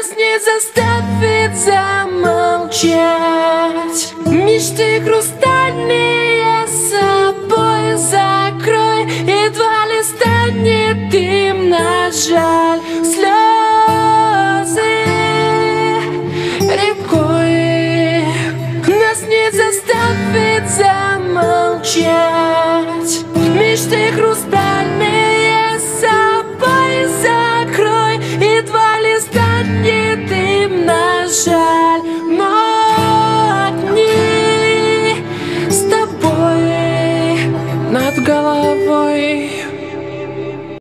Нас не заставит замолчать. Мечты хрустальные собой закрой Едва ли станет им на жаль. Слезы рекой Нас не заставит замолчать. Мечты хрустальные жаль, но одни с тобой над головой.